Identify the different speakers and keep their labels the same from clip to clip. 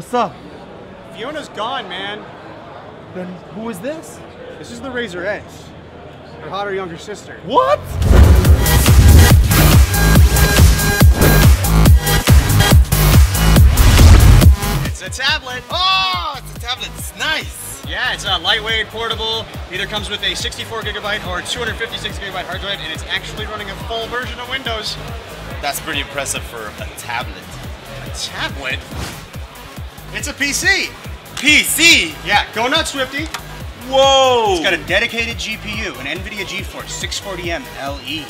Speaker 1: Swifty.
Speaker 2: What's up?
Speaker 1: Fiona's gone, man.
Speaker 2: Then who is this?
Speaker 1: This is the Razer Edge. Her hotter younger sister.
Speaker 2: What?
Speaker 3: It's a tablet. Oh, it's a tablet. It's nice.
Speaker 1: Yeah, it's a lightweight, portable. Either comes with a 64 gigabyte or 256 gigabyte hard drive, and it's actually running a full version of Windows.
Speaker 3: That's pretty impressive for a tablet.
Speaker 1: A tablet? It's a PC.
Speaker 3: PC?
Speaker 1: Yeah, go nuts, Swifty.
Speaker 3: Whoa!
Speaker 1: It's got a dedicated GPU, an NVIDIA GeForce 640M LE,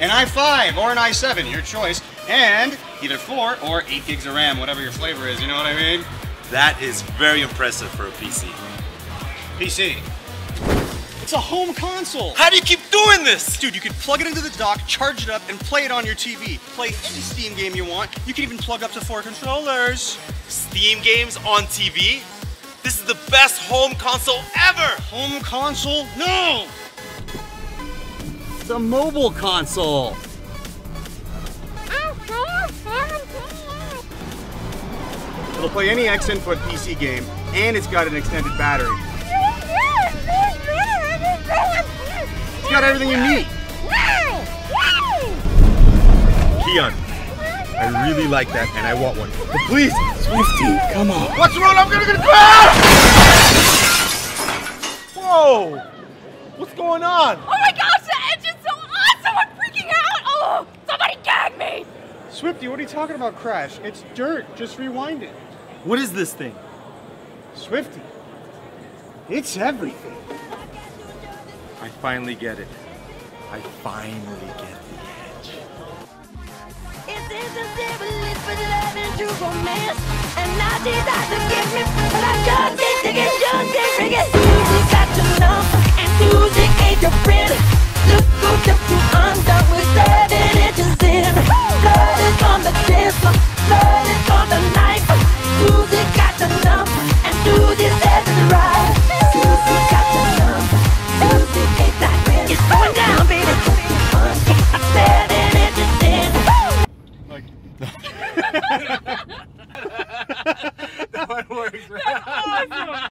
Speaker 1: an i5 or an i7, your choice, and either 4 or 8 gigs of RAM, whatever your flavor is, you know what I mean?
Speaker 3: That is very impressive for a PC.
Speaker 1: PC. It's a home console.
Speaker 3: How do you keep doing this?
Speaker 1: Dude, you could plug it into the dock, charge it up, and play it on your TV. Play any Steam game you want. You can even plug up to four controllers.
Speaker 3: Steam games on TV? This is the best home console ever!
Speaker 1: Home console? No! It's a mobile console. It'll play any X input PC game, and it's got an extended battery. Got everything you need.
Speaker 2: Keon, I really like that and I want one. But please,
Speaker 1: Swifty, come on.
Speaker 2: what's wrong? I'm gonna get ah! Whoa! What's going on?
Speaker 4: Oh my gosh, the engine's so awesome! I'm freaking out! Oh, somebody gag me!
Speaker 1: Swifty, what are you talking about, Crash? It's dirt. Just rewind it.
Speaker 2: What is this thing?
Speaker 1: Swifty, it's everything.
Speaker 2: I finally get it. I finally get the edge.
Speaker 5: It is a devilish for love and true romance. And now she's out to get me, but I just can't take it, just can't
Speaker 1: That one works.
Speaker 4: Awesome!